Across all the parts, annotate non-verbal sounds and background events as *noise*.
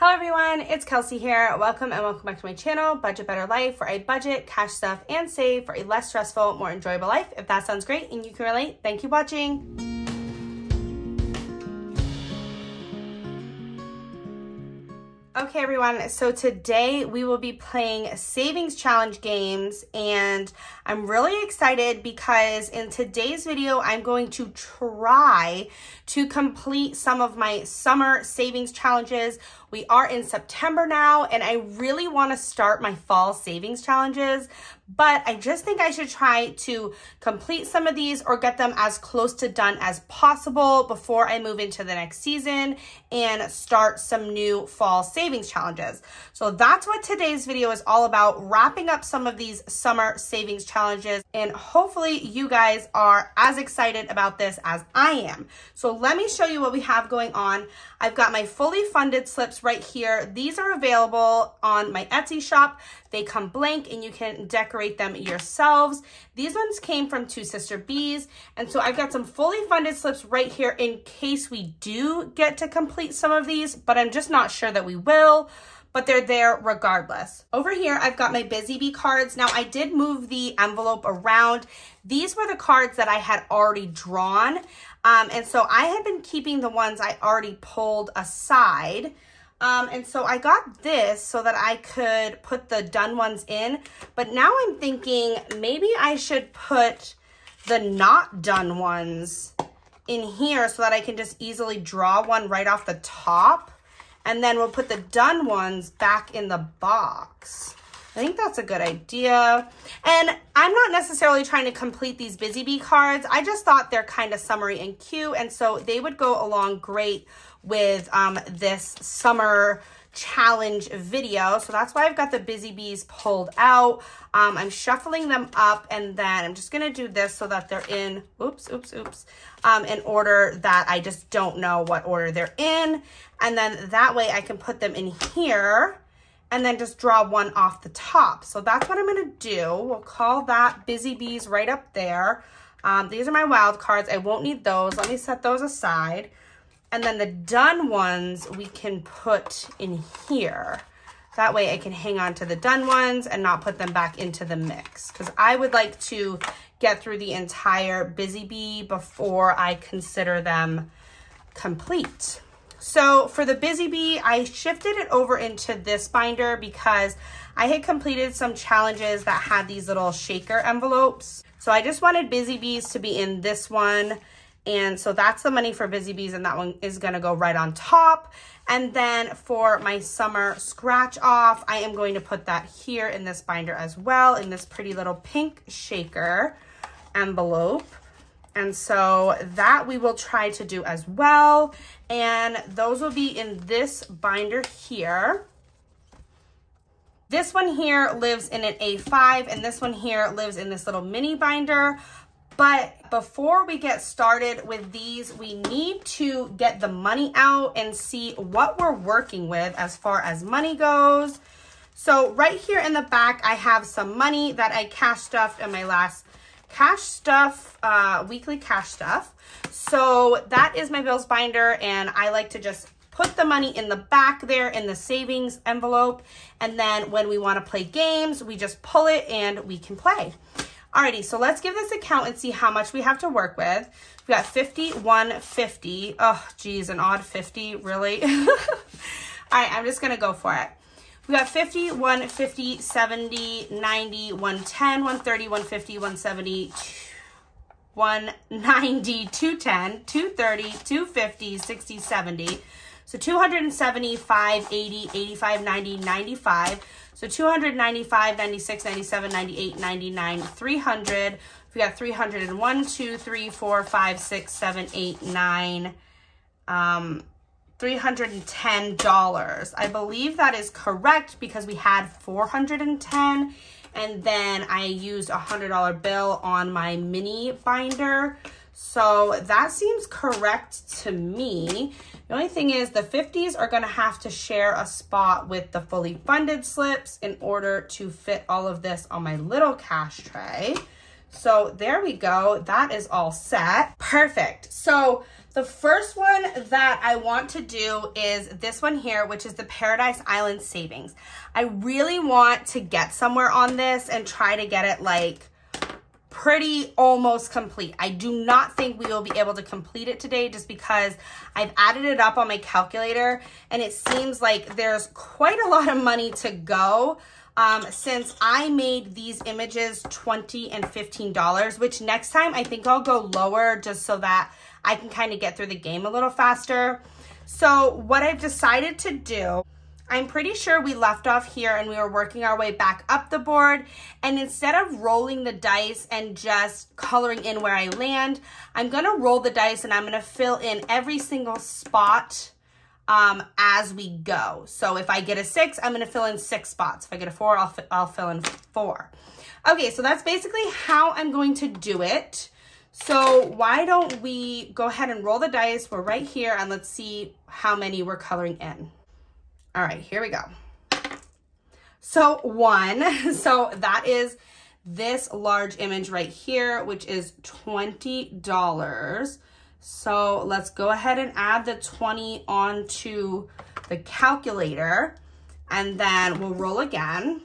Hello everyone, it's Kelsey here. Welcome and welcome back to my channel, Budget Better Life, where I budget, cash stuff, and save for a less stressful, more enjoyable life. If that sounds great and you can relate, thank you for watching. Okay, everyone, so today we will be playing savings challenge games and I'm really excited because in today's video, I'm going to try to complete some of my summer savings challenges. We are in September now and I really want to start my fall savings challenges, but I just think I should try to complete some of these or get them as close to done as possible before I move into the next season and start some new fall savings challenges. So that's what today's video is all about, wrapping up some of these summer savings challenges and hopefully you guys are as excited about this as I am. So let me show you what we have going on. I've got my fully funded slips right here. These are available on my Etsy shop. They come blank and you can decorate them yourselves. These ones came from Two Sister Bees. And so I've got some fully funded slips right here in case we do get to complete some of these, but I'm just not sure that we will but they're there regardless. Over here, I've got my Busy Bee cards. Now, I did move the envelope around. These were the cards that I had already drawn. Um, and so I had been keeping the ones I already pulled aside. Um, and so I got this so that I could put the done ones in. But now I'm thinking maybe I should put the not done ones in here so that I can just easily draw one right off the top. And then we'll put the done ones back in the box. I think that's a good idea. And I'm not necessarily trying to complete these Busy Bee cards. I just thought they're kind of summery and cute. And so they would go along great with um, this summer challenge video. So that's why I've got the Busy Bees pulled out. Um, I'm shuffling them up and then I'm just going to do this so that they're in, oops, oops, oops, um, in order that I just don't know what order they're in. And then that way I can put them in here and then just draw one off the top. So that's what I'm gonna do. We'll call that Busy Bees right up there. Um, these are my wild cards. I won't need those. Let me set those aside. And then the done ones we can put in here. That way I can hang on to the done ones and not put them back into the mix. Because I would like to get through the entire Busy Bee before I consider them complete. So for the Busy Bee, I shifted it over into this binder because I had completed some challenges that had these little shaker envelopes. So I just wanted Busy Bees to be in this one. And so that's the money for Busy Bees and that one is gonna go right on top. And then for my summer scratch off, I am going to put that here in this binder as well in this pretty little pink shaker envelope. And so that we will try to do as well. And those will be in this binder here. This one here lives in an A5 and this one here lives in this little mini binder. But before we get started with these, we need to get the money out and see what we're working with as far as money goes. So right here in the back, I have some money that I cash stuffed in my last cash stuff, uh, weekly cash stuff. So that is my bills binder and I like to just put the money in the back there in the savings envelope. And then when we want to play games, we just pull it and we can play. Alrighty, so let's give this account and see how much we have to work with. We got 5150. Oh, geez, an odd 50, really? *laughs* All right, I'm just going to go for it. We got 50, 150, 70, 90, 110, 130, 150, 170, 190, 210, 230, 250, 60, 70. So 275, 80, 85, 90, 95. So 295, 96, 97, 98, 99, 300. We got 301, 2, 3, 4, 5, 6, 7, 8, 9. Um, $310. I believe that is correct because we had 410 and then I used a $100 bill on my mini binder. So that seems correct to me. The only thing is the 50s are gonna have to share a spot with the fully funded slips in order to fit all of this on my little cash tray. So there we go. That is all set. Perfect. So the first one that I want to do is this one here, which is the Paradise Island Savings. I really want to get somewhere on this and try to get it like pretty almost complete. I do not think we will be able to complete it today just because I've added it up on my calculator and it seems like there's quite a lot of money to go um, since I made these images 20 and $15, which next time I think I'll go lower just so that I can kind of get through the game a little faster. So what I've decided to do I'm pretty sure we left off here and we were working our way back up the board. And instead of rolling the dice and just coloring in where I land, I'm gonna roll the dice and I'm gonna fill in every single spot um, as we go. So if I get a six, I'm gonna fill in six spots. If I get a four, I'll, I'll fill in four. Okay, so that's basically how I'm going to do it. So why don't we go ahead and roll the dice. We're right here and let's see how many we're coloring in. All right, here we go. So one, *laughs* so that is this large image right here, which is $20. So let's go ahead and add the 20 onto the calculator and then we'll roll again.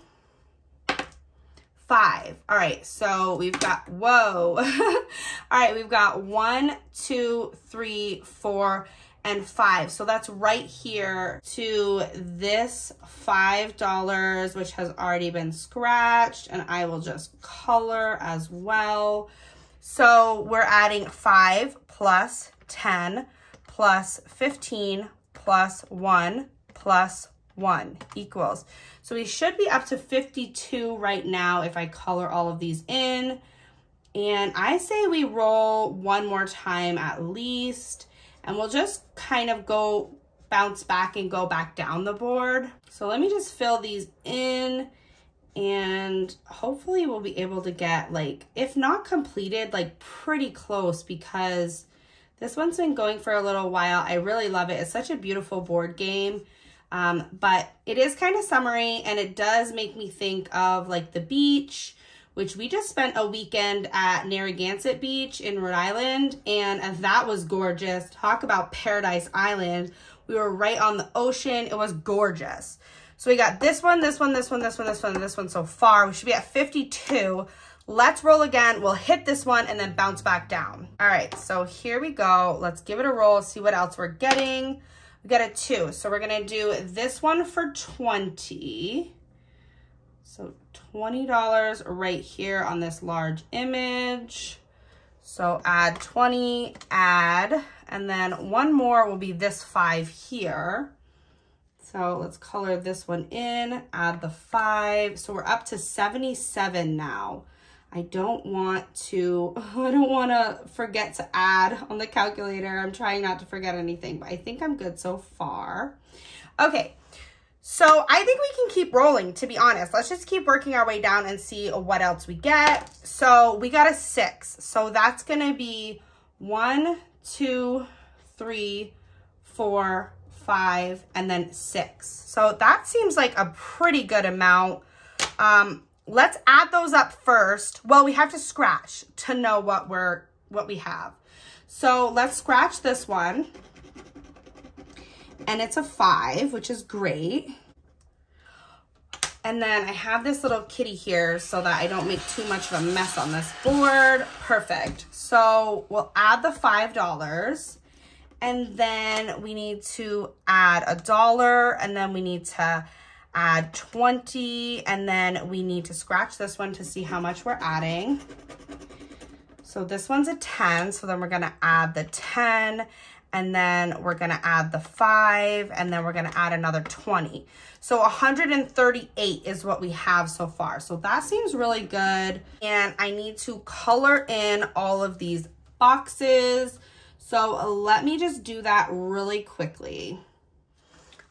Five. All right, so we've got, whoa. *laughs* All right, we've got one, two, three, four, and five. So that's right here to this $5, which has already been scratched. And I will just color as well. So we're adding five plus 10 plus 15 plus one plus one equals. So we should be up to 52 right now if I color all of these in. And I say we roll one more time at least and we'll just kind of go bounce back and go back down the board. So let me just fill these in and hopefully we'll be able to get like, if not completed, like pretty close because this one's been going for a little while. I really love it. It's such a beautiful board game. Um, but it is kind of summery and it does make me think of like the beach which we just spent a weekend at Narragansett Beach in Rhode Island, and uh, that was gorgeous. Talk about Paradise Island. We were right on the ocean. It was gorgeous. So we got this one, this one, this one, this one, this one, this one so far. We should be at 52. Let's roll again. We'll hit this one and then bounce back down. All right, so here we go. Let's give it a roll, see what else we're getting. We got a two, so we're gonna do this one for 20. So $20 right here on this large image. So add 20, add, and then one more will be this five here. So let's color this one in, add the five. So we're up to 77 now. I don't want to, *laughs* I don't want to forget to add on the calculator. I'm trying not to forget anything, but I think I'm good so far. Okay, so I think we can keep rolling, to be honest. Let's just keep working our way down and see what else we get. So we got a six. So that's going to be one, two, three, four, five, and then six. So that seems like a pretty good amount. Um, let's add those up first. Well, we have to scratch to know what we're what we have. So let's scratch this one and it's a five, which is great. And then I have this little kitty here so that I don't make too much of a mess on this board. Perfect. So we'll add the $5 and then we need to add a dollar and then we need to add 20 and then we need to scratch this one to see how much we're adding. So this one's a 10, so then we're gonna add the 10 and then we're gonna add the five, and then we're gonna add another 20. So 138 is what we have so far. So that seems really good. And I need to color in all of these boxes. So let me just do that really quickly.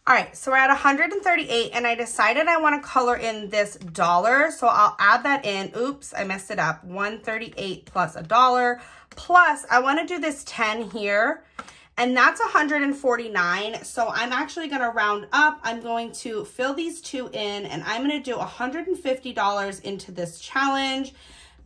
All right, so we're at 138 and I decided I wanna color in this dollar. So I'll add that in, oops, I messed it up. 138 plus a dollar. Plus I wanna do this 10 here and that's 149. So I'm actually going to round up. I'm going to fill these two in and I'm going to do $150 into this challenge.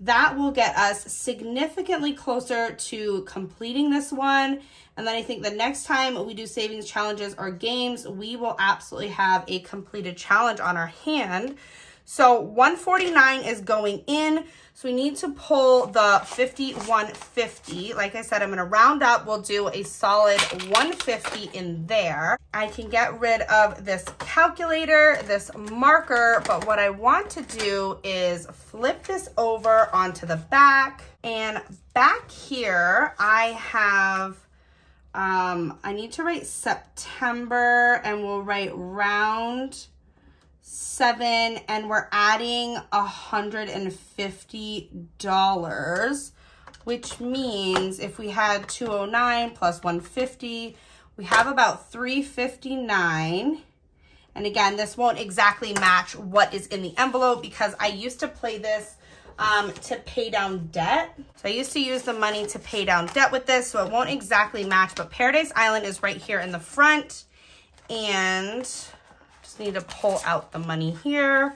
that will get us significantly closer to completing this one. And then I think the next time we do savings challenges or games, we will absolutely have a completed challenge on our hand. So 149 is going in. So we need to pull the 5150. Like I said, I'm going to round up. We'll do a solid 150 in there. I can get rid of this calculator, this marker, but what I want to do is flip this over onto the back. And back here, I have, um, I need to write September and we'll write round seven and we're adding a hundred and fifty dollars which means if we had 209 plus 150 we have about 359 and again this won't exactly match what is in the envelope because I used to play this um, to pay down debt. So I used to use the money to pay down debt with this, so it won't exactly match, but Paradise Island is right here in the front. And need to pull out the money here.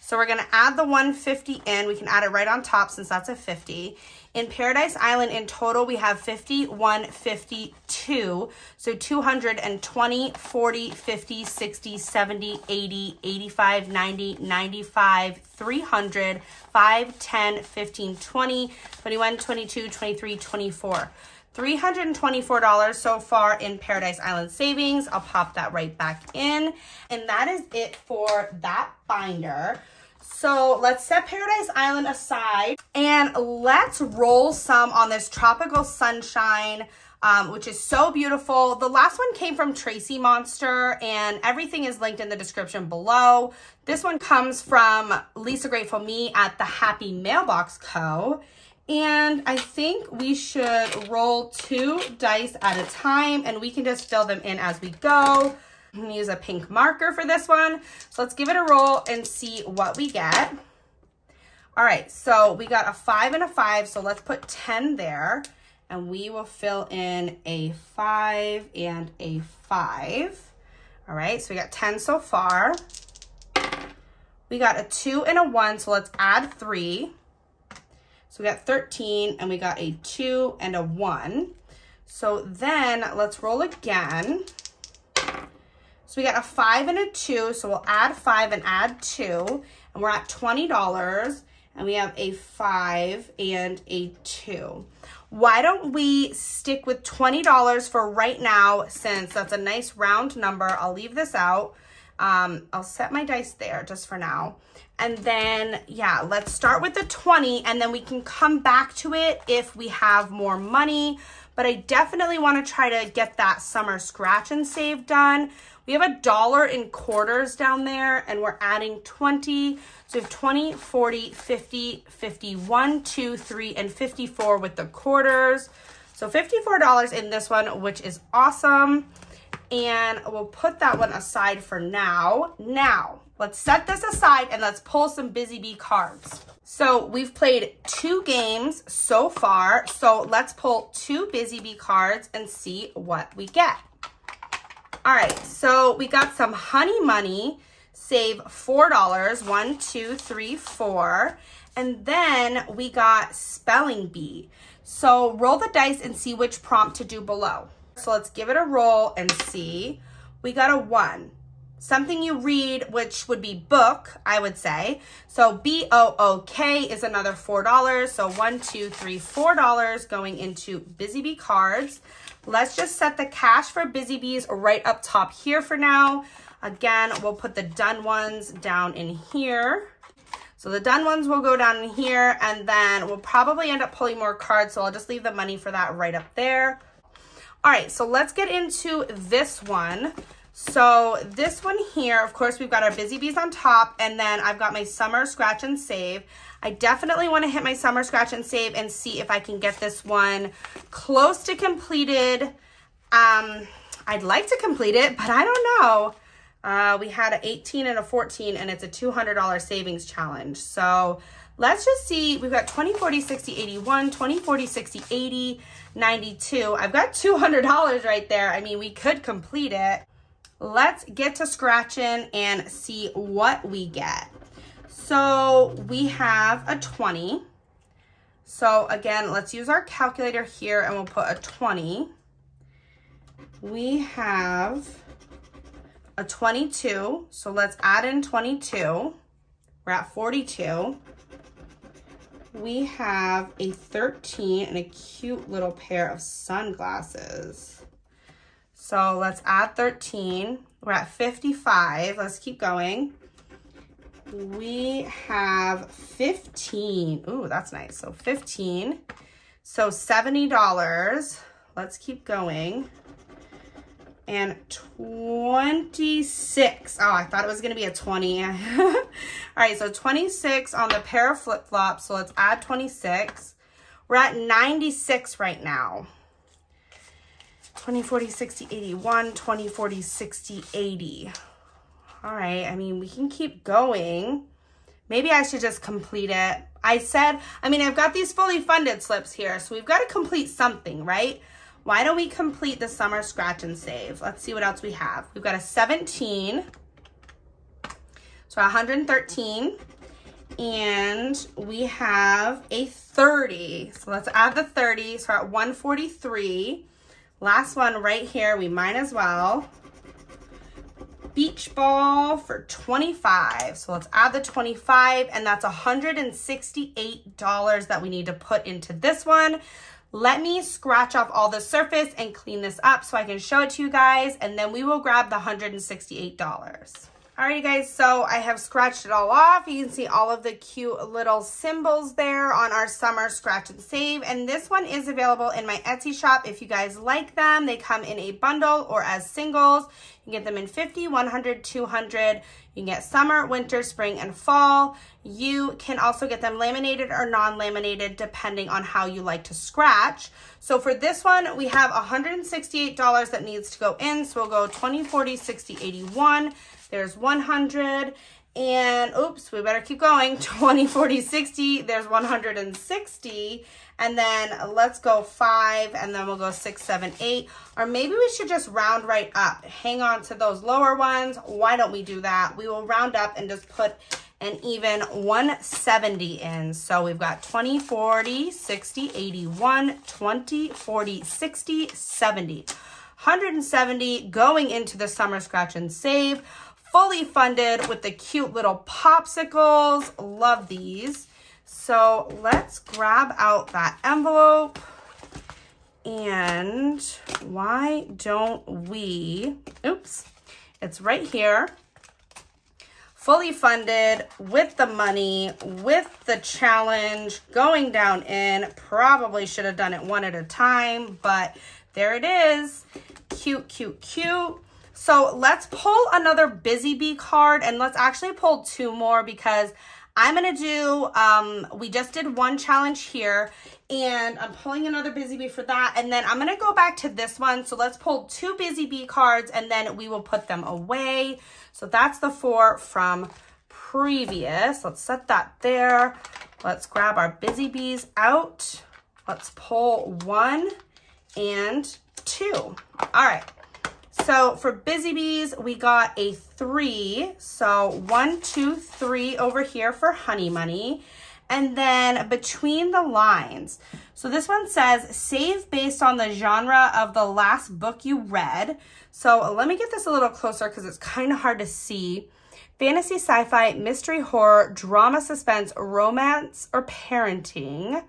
So we're gonna add the 150 in. We can add it right on top since that's a 50. In Paradise Island, in total, we have 50, 152. So 220, 40, 50, 60, 70, 80, 85, 90, 95, 300, 5, 10, 15, 20, 21, 22, 23, 24. $324 so far in Paradise Island Savings. I'll pop that right back in. And that is it for that binder. So let's set Paradise Island aside and let's roll some on this Tropical Sunshine, um, which is so beautiful. The last one came from Tracy Monster and everything is linked in the description below. This one comes from Lisa Grateful Me at the Happy Mailbox Co. And I think we should roll two dice at a time and we can just fill them in as we go. I'm gonna use a pink marker for this one. So let's give it a roll and see what we get. All right, so we got a five and a five, so let's put 10 there and we will fill in a five and a five. All right, so we got 10 so far. We got a two and a one, so let's add three. So we got 13 and we got a two and a one. So then let's roll again. So we got a five and a two. So we'll add five and add two and we're at $20 and we have a five and a two. Why don't we stick with $20 for right now since that's a nice round number. I'll leave this out. Um, I'll set my dice there just for now. And then, yeah, let's start with the 20 and then we can come back to it if we have more money. But I definitely want to try to get that summer scratch and save done. We have a dollar in quarters down there and we're adding 20. So we have 20, 40, 50, 51, 2, 3, and 54 with the quarters. So $54 in this one, which is awesome and we'll put that one aside for now. Now, let's set this aside and let's pull some Busy Bee cards. So we've played two games so far, so let's pull two Busy Bee cards and see what we get. All right, so we got some Honey Money, save $4, one, two, three, four. And then we got Spelling Bee. So roll the dice and see which prompt to do below. So let's give it a roll and see. We got a one. Something you read, which would be book, I would say. So B-O-O-K is another $4. So one, two, three, four dollars going into Busy Bee cards. Let's just set the cash for Busy Bees right up top here for now. Again, we'll put the done ones down in here. So the done ones will go down in here and then we'll probably end up pulling more cards. So I'll just leave the money for that right up there. All right, so let's get into this one. So this one here, of course, we've got our Busy Bees on top, and then I've got my Summer Scratch and Save. I definitely want to hit my Summer Scratch and Save and see if I can get this one close to completed. Um, I'd like to complete it, but I don't know. Uh, we had an 18 and a 14, and it's a $200 savings challenge. So let's just see. We've got 20, 40, 60, 81, 20, 40, 60, 80, 92. I've got $200 right there. I mean, we could complete it. Let's get to scratching and see what we get. So we have a 20. So again, let's use our calculator here and we'll put a 20. We have a 22, so let's add in 22. We're at 42. We have a 13 and a cute little pair of sunglasses. So let's add 13. We're at 55. Let's keep going we have 15. Ooh, that's nice. So 15. So $70. Let's keep going. And 26. Oh, I thought it was going to be a 20. *laughs* All right, so 26 on the pair of flip-flops. So let's add 26. We're at 96 right now. 20, 40, 60, 81, 20, 40, 60, 80 all right, I mean, we can keep going. Maybe I should just complete it. I said, I mean, I've got these fully funded slips here, so we've got to complete something, right? Why don't we complete the summer scratch and save? Let's see what else we have. We've got a 17, so 113, and we have a 30. So let's add the 30, so at 143. Last one right here, we might as well beach ball for 25. So let's add the 25 and that's $168 that we need to put into this one. Let me scratch off all the surface and clean this up so I can show it to you guys and then we will grab the $168. Alrighty guys, so I have scratched it all off. You can see all of the cute little symbols there on our summer scratch and save. And this one is available in my Etsy shop if you guys like them. They come in a bundle or as singles. You can get them in 50, 100, 200. You can get summer, winter, spring, and fall. You can also get them laminated or non-laminated depending on how you like to scratch. So for this one, we have $168 that needs to go in. So we'll go 20, 40, 60, 81. There's 100 and oops, we better keep going. *laughs* 20, 40, 60. There's 160. And then let's go five and then we'll go six, seven, eight. Or maybe we should just round right up. Hang on to those lower ones. Why don't we do that? We will round up and just put an even 170 in. So we've got 20, 40, 60, 81, 20, 40, 60, 70. 170 going into the summer scratch and save fully funded with the cute little popsicles. Love these. So let's grab out that envelope. And why don't we, oops, it's right here. Fully funded with the money, with the challenge, going down in. Probably should have done it one at a time, but there it is. Cute, cute, cute. So let's pull another Busy Bee card and let's actually pull two more because I'm going to do, um, we just did one challenge here and I'm pulling another Busy Bee for that. And then I'm going to go back to this one. So let's pull two Busy Bee cards and then we will put them away. So that's the four from previous. Let's set that there. Let's grab our Busy Bees out. Let's pull one and two. All right. So for Busy Bees, we got a three. So one, two, three over here for Honey Money. And then between the lines. So this one says, save based on the genre of the last book you read. So let me get this a little closer because it's kind of hard to see. Fantasy, sci-fi, mystery, horror, drama, suspense, romance, or parenting.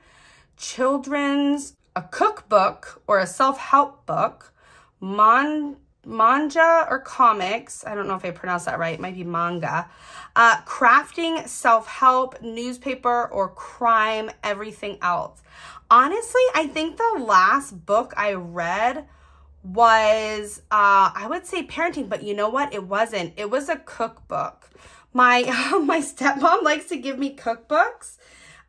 Children's, a cookbook or a self-help book. Mon manga or comics. I don't know if I pronounced that right. It might be manga. Uh, crafting, self-help, newspaper, or crime, everything else. Honestly, I think the last book I read was, uh, I would say parenting, but you know what? It wasn't. It was a cookbook. My, *laughs* my stepmom likes to give me cookbooks.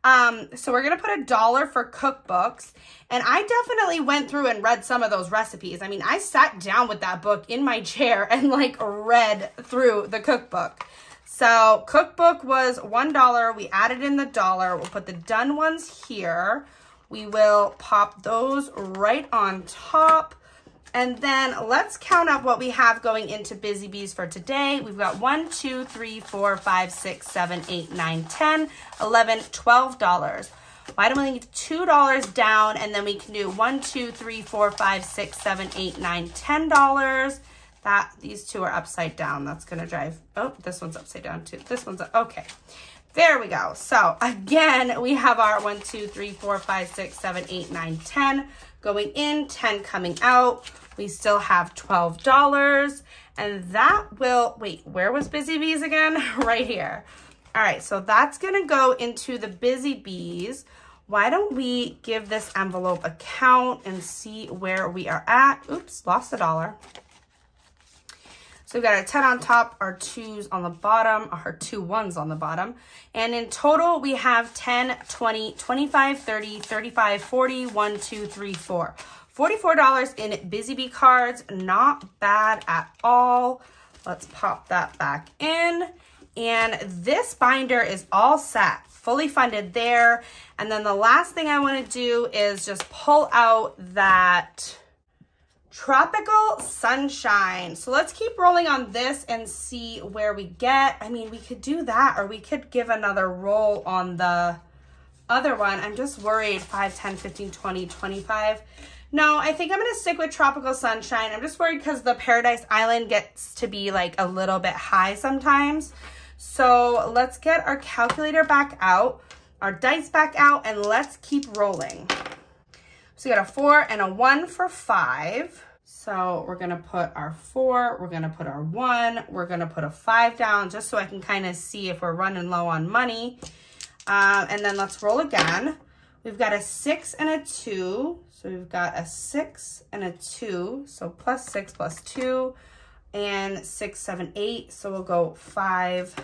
Um, so we're going to put a dollar for cookbooks. And I definitely went through and read some of those recipes. I mean, I sat down with that book in my *laughs* chair and like read through the cookbook. So cookbook was $1. We added in the dollar. We'll put the done ones here. We will pop those right on top. And then let's count up what we have going into Busy Bees for today. We've got one, two, three, four, five, six, seven, eight, nine, ten, eleven, twelve dollars Why don't we leave $2 down and then we can do one, two, three, four, five, six, seven, eight, nine, ten dollars. That these two are upside down. That's gonna drive. Oh, this one's upside down too. This one's okay. There we go. So again, we have our one, two, three, four, five, six, seven, eight, nine, ten going in, 10 coming out. We still have $12 and that will, wait, where was Busy Bees again? *laughs* right here. All right, so that's gonna go into the Busy Bees. Why don't we give this envelope a count and see where we are at? Oops, lost a dollar. So we've got our 10 on top, our twos on the bottom, our two ones on the bottom. And in total, we have 10, 20, 25, 30, 35, 40, 1, 2, 3, 4. $44 in Busy Bee cards, not bad at all. Let's pop that back in. And this binder is all set, fully funded there. And then the last thing I wanna do is just pull out that Tropical Sunshine. So let's keep rolling on this and see where we get. I mean, we could do that or we could give another roll on the other one. I'm just worried 5, 10, 15, 20, 25. No, I think I'm going to stick with Tropical Sunshine. I'm just worried because the Paradise Island gets to be like a little bit high sometimes. So let's get our calculator back out, our dice back out, and let's keep rolling. So we got a four and a one for five. So we're gonna put our four, we're gonna put our one, we're gonna put a five down just so I can kind of see if we're running low on money. Um, and then let's roll again. We've got a six and a two. So we've got a six and a two. So plus six plus two and six, seven, eight. So we'll go five,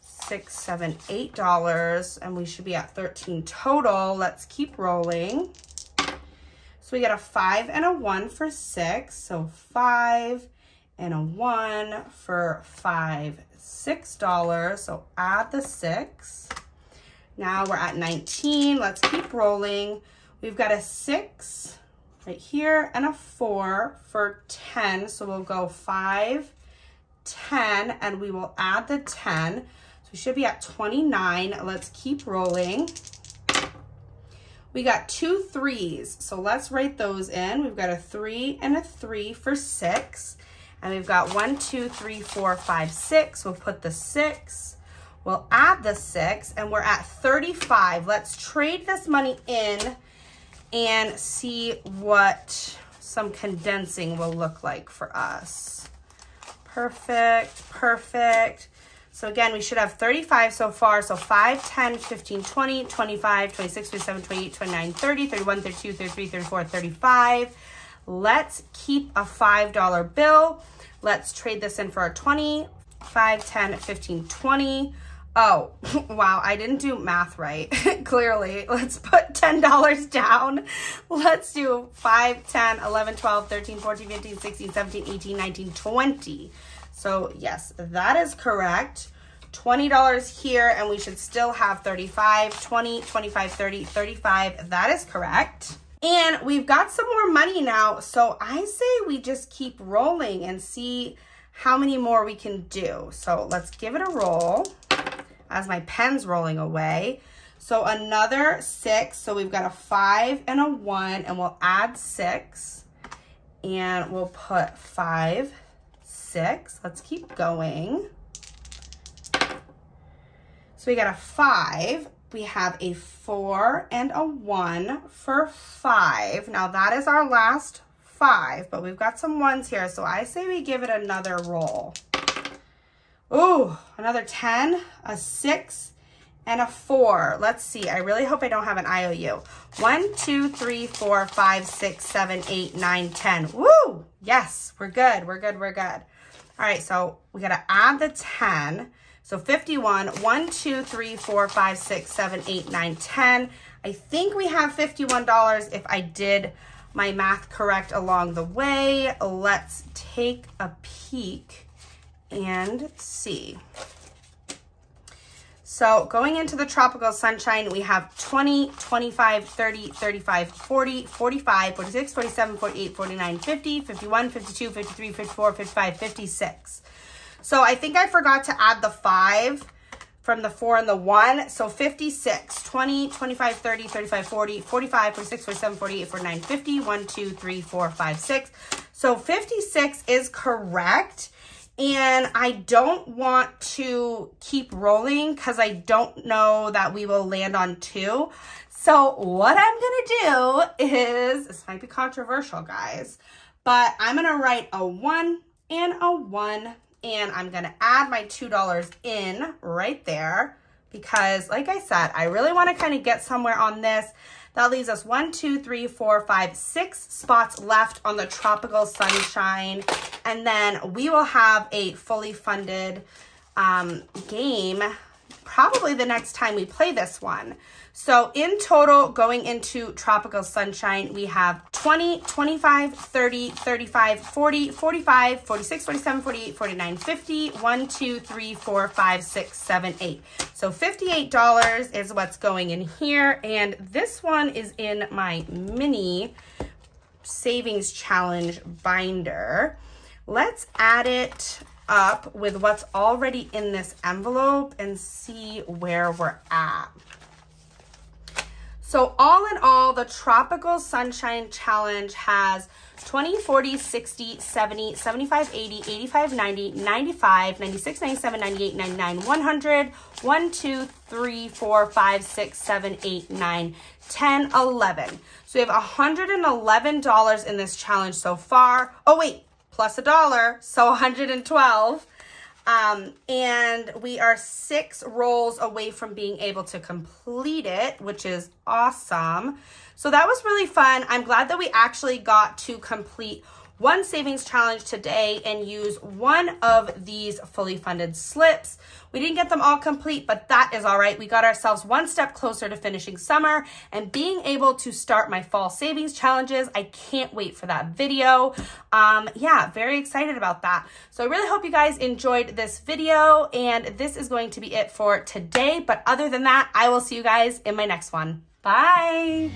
six, seven, eight dollars, and we should be at 13 total. Let's keep rolling. So we got a five and a one for six. So five and a one for five, six dollars. So add the six. Now we're at 19. Let's keep rolling. We've got a six right here and a four for 10. So we'll go five, 10, and we will add the 10. So We should be at 29. Let's keep rolling. We got two threes, so let's write those in. We've got a three and a three for six. And we've got one, two, three, four, five, six. We'll put the six. We'll add the six, and we're at 35. Let's trade this money in and see what some condensing will look like for us. Perfect, perfect. So again, we should have 35 so far. So 5, 10, 15, 20, 25, 26, 27, 28, 29, 30, 31, 32, 33, 34, 35. Let's keep a $5 bill. Let's trade this in for a 20, 5, 10, 15, 20. Oh, *laughs* wow, I didn't do math right, *laughs* clearly. Let's put $10 down. Let's do 5, 10, 11, 12, 13, 14, 15, 16, 17, 18, 19, 20. So yes, that is correct. $20 here and we should still have 35, 20, 25, 30, 35. That is correct. And we've got some more money now. So I say we just keep rolling and see how many more we can do. So let's give it a roll as my pen's rolling away. So another six. So we've got a five and a one and we'll add six and we'll put five, six. Let's keep going. So we got a five. We have a four and a one for five. Now that is our last five, but we've got some ones here. So I say we give it another roll. Ooh, another 10, a six, and a four. Let's see. I really hope I don't have an IOU. One, two, three, four, five, six, seven, eight, nine, ten. Woo! Yes, we're good. We're good. We're good. All right, so we got to add the 10. So 51, 1, 2, 3, 4, 5, 6, 7, 8, 9, 10. I think we have $51 if I did my math correct along the way. Let's take a peek and see. So going into the tropical sunshine, we have 20, 25, 30, 35, 40, 45, 46, 47, 48, 49, 50, 51, 52, 53, 54, 55, 56. So I think I forgot to add the five from the 4 and the 1. So 56, 20, 25, 30, 35, 40, 45, 46, 47, 48, 49, 50, 1, 2, 3, 4, 5, 6. So 56 is correct. And I don't want to keep rolling because I don't know that we will land on two. So what I'm going to do is, this might be controversial, guys, but I'm going to write a one and a one, and I'm going to add my $2 in right there because, like I said, I really want to kind of get somewhere on this. That leaves us one, two, three, four, five, six spots left on the Tropical Sunshine. And then we will have a fully funded um, game probably the next time we play this one. So in total, going into Tropical Sunshine, we have 20, 25, 30, 35, 40, 45, 46, 47, 48, 49, 50, 1, 2, 3, 4, 5, 6, 7, 8. So $58 is what's going in here. And this one is in my mini savings challenge binder. Let's add it up with what's already in this envelope and see where we're at. So all in all, the Tropical Sunshine Challenge has 20, 40, 60, 70, 75, 80, 85, 90, 95, 96, 97, 98, 99, 100, 1, 2, 3, 4, 5, 6, 7, 8, 9, 10, 11. So we have $111 in this challenge so far. Oh, wait, plus a dollar, so 112. Um, and we are six rolls away from being able to complete it, which is awesome. So that was really fun. I'm glad that we actually got to complete one savings challenge today and use one of these fully funded slips. We didn't get them all complete, but that is all right. We got ourselves one step closer to finishing summer and being able to start my fall savings challenges. I can't wait for that video. Um, yeah, very excited about that. So I really hope you guys enjoyed this video and this is going to be it for today. But other than that, I will see you guys in my next one. Bye.